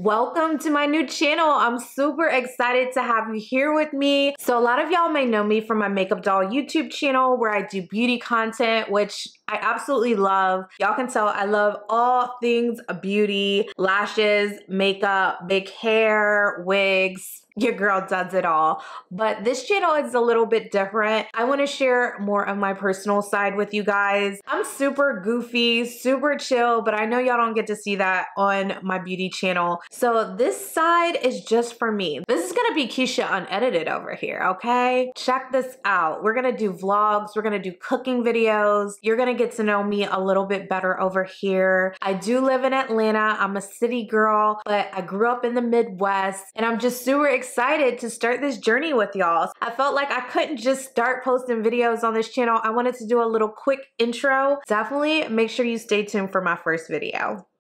Welcome to my new channel. I'm super excited to have you here with me. So a lot of y'all may know me from my Makeup Doll YouTube channel where I do beauty content, which I absolutely love. Y'all can tell I love all things beauty, lashes, makeup, big hair, wigs, your girl does it all. But this channel is a little bit different. I wanna share more of my personal side with you guys. I'm super goofy, super chill, but I know y'all don't get to see that on my beauty channel. So this side is just for me. This is gonna be Keisha unedited over here, okay? Check this out. We're gonna do vlogs, we're gonna do cooking videos. You're gonna get to know me a little bit better over here. I do live in Atlanta. I'm a city girl, but I grew up in the Midwest and I'm just super excited to start this journey with y'all. I felt like I couldn't just start posting videos on this channel. I wanted to do a little quick intro. Definitely make sure you stay tuned for my first video.